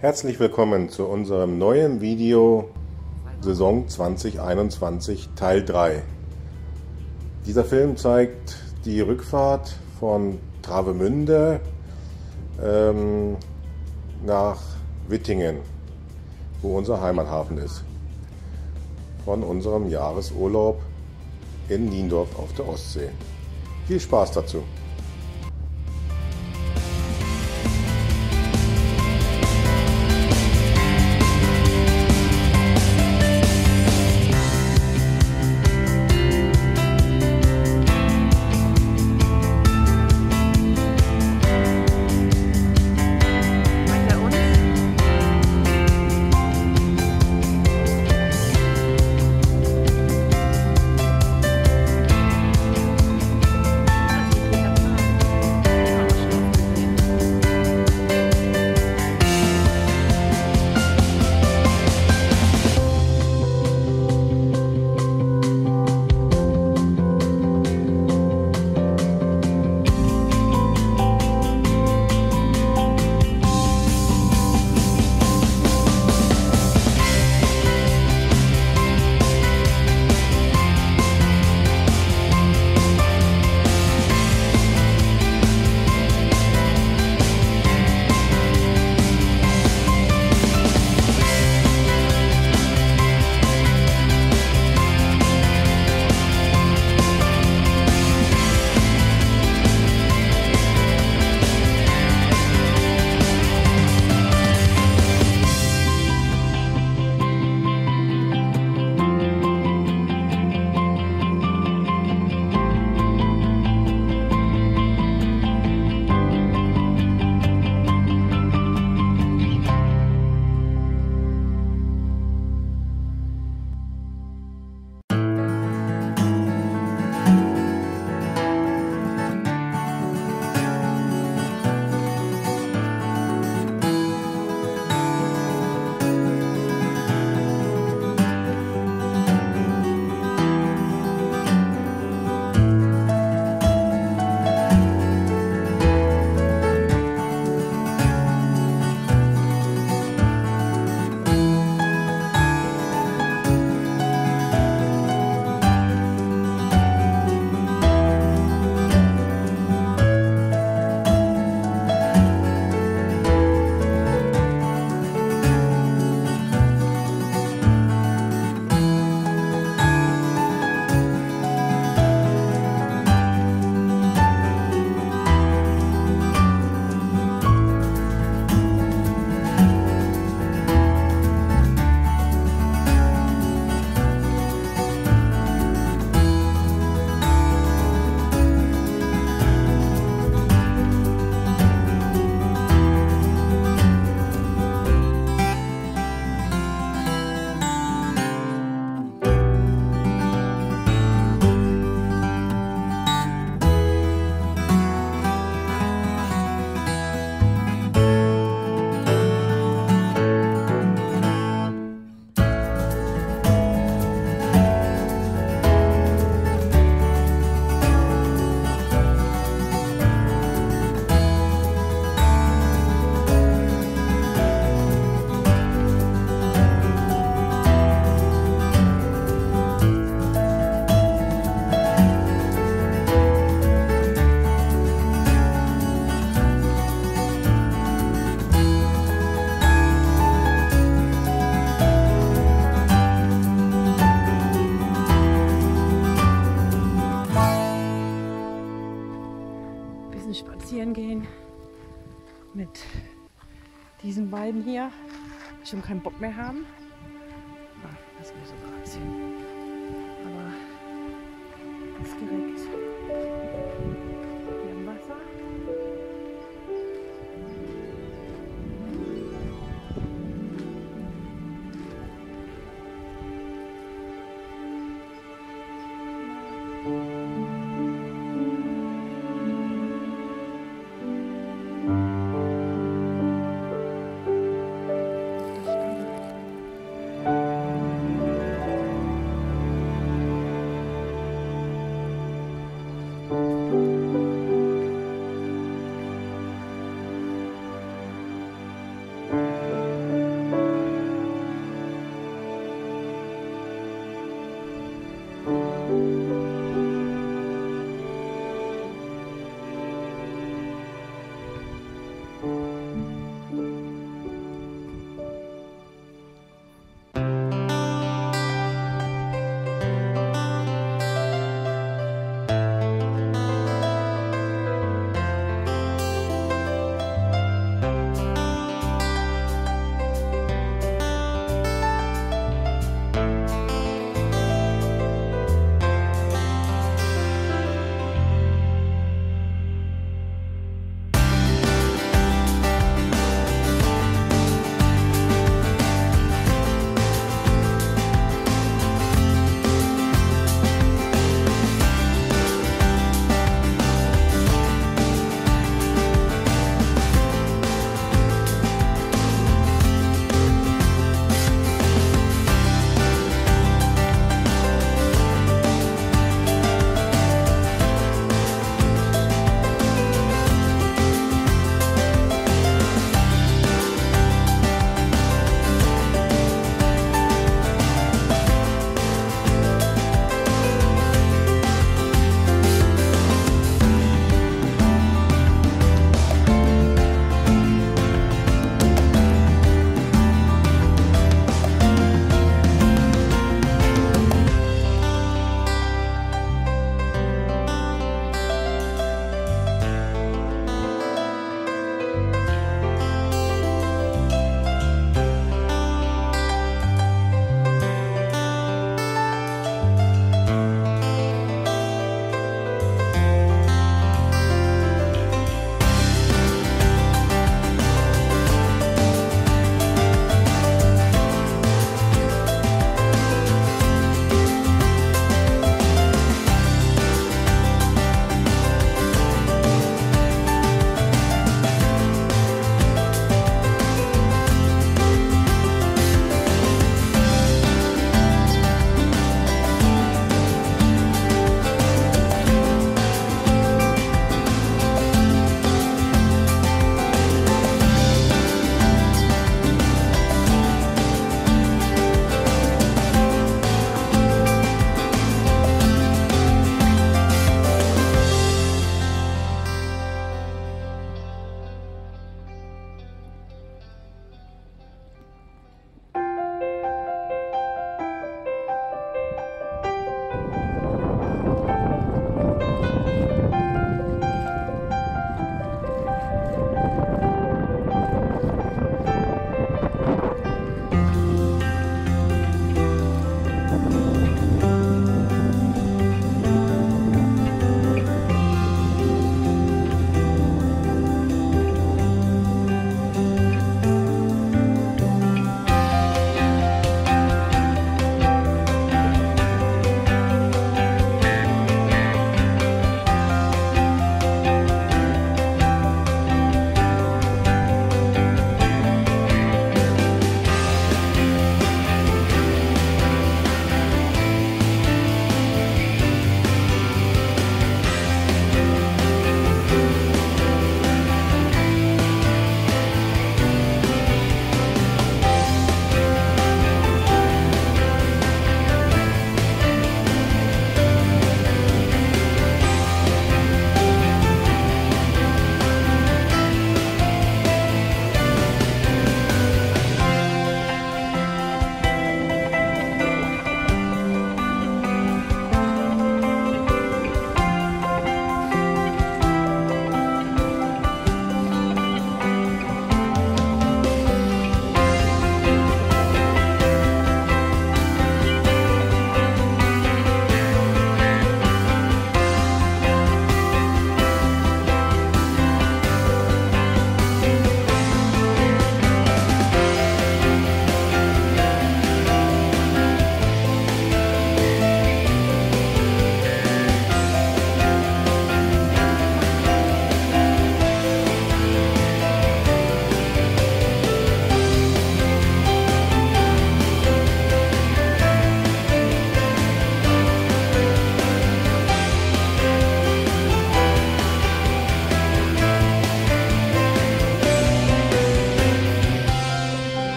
Herzlich willkommen zu unserem neuen Video Saison 2021 Teil 3. Dieser Film zeigt die Rückfahrt von Travemünde ähm, nach Wittingen, wo unser Heimathafen ist. Von unserem Jahresurlaub in Niendorf auf der Ostsee. Viel Spaß dazu! mit diesen beiden hier schon keinen Bock mehr haben. Ah, das muss sogar ziehen. Aber das direkt hier im Wasser. Mhm.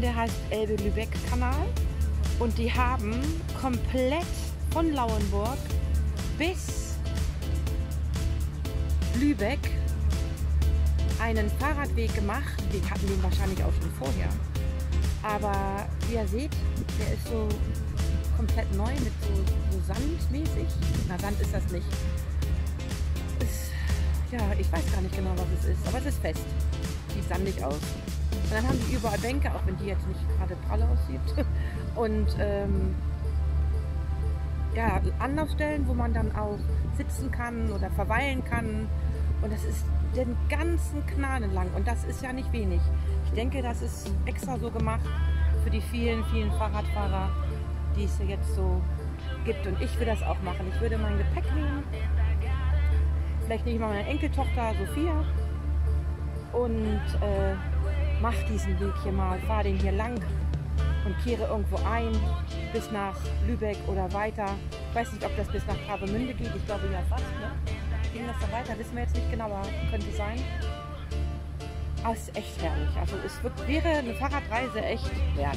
Der heißt Elbe-Lübeck-Kanal. Und die haben komplett von Lauenburg bis Lübeck einen Fahrradweg gemacht. Die hatten den wahrscheinlich auch schon vorher. Aber wie ihr seht, der ist so komplett neu mit so, so sandmäßig. Na, Sand ist das nicht. Ist, ja, ich weiß gar nicht genau, was es ist, aber es ist fest. Sieht sandig aus. Und dann haben die überall Bänke, auch wenn die jetzt nicht gerade prall aussieht. Und ähm, ja, Anlaufstellen, wo man dann auch sitzen kann oder verweilen kann. Und das ist den ganzen Kanal entlang. Und das ist ja nicht wenig. Ich denke, das ist extra so gemacht für die vielen, vielen Fahrradfahrer, die es jetzt so gibt. Und ich will das auch machen. Ich würde mein Gepäck nehmen. Vielleicht nehme ich mal meine Enkeltochter Sophia und äh, mach diesen Weg hier mal, fahr den hier lang und kehre irgendwo ein bis nach Lübeck oder weiter. Ich weiß nicht, ob das bis nach Travemünde geht. Ich glaube ja fast. Ne? Ging das da weiter? Wissen wir jetzt nicht genau, aber könnte sein. Aber es ist echt herrlich. Also es wird, wäre eine Fahrradreise echt wert.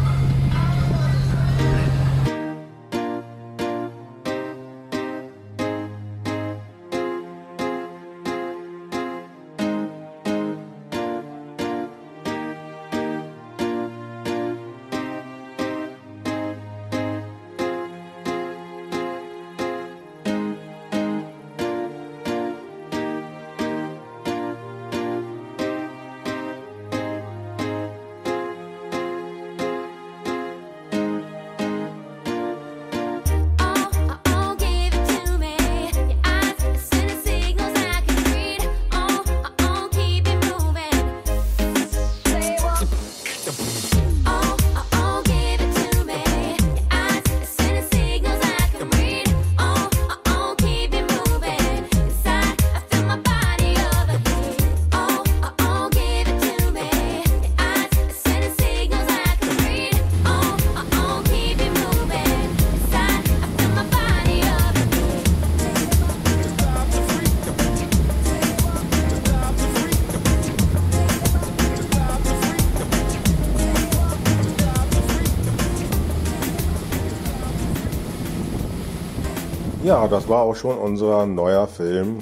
Ja, das war auch schon unser neuer Film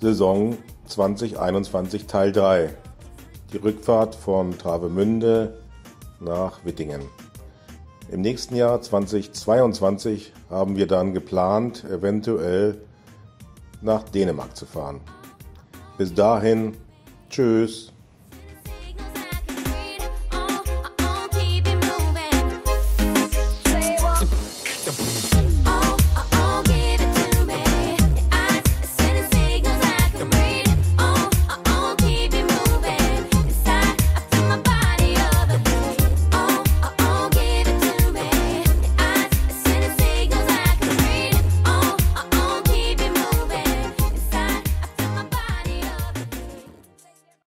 Saison 2021 Teil 3. Die Rückfahrt von Travemünde nach Wittingen. Im nächsten Jahr 2022 haben wir dann geplant, eventuell nach Dänemark zu fahren. Bis dahin, tschüss.